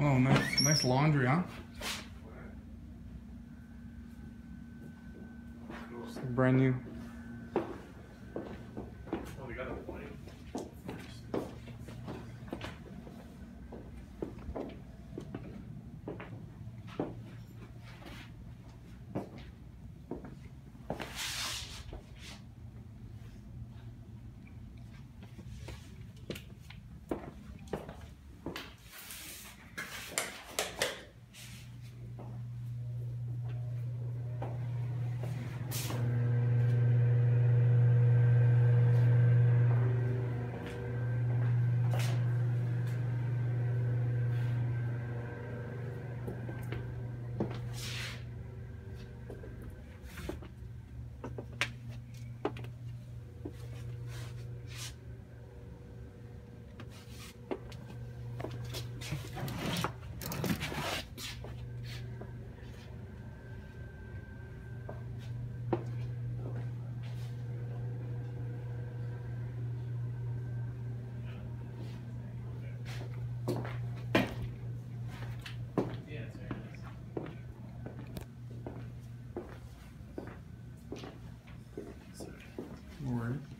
Oh, nice, nice laundry, huh? Brand new. forward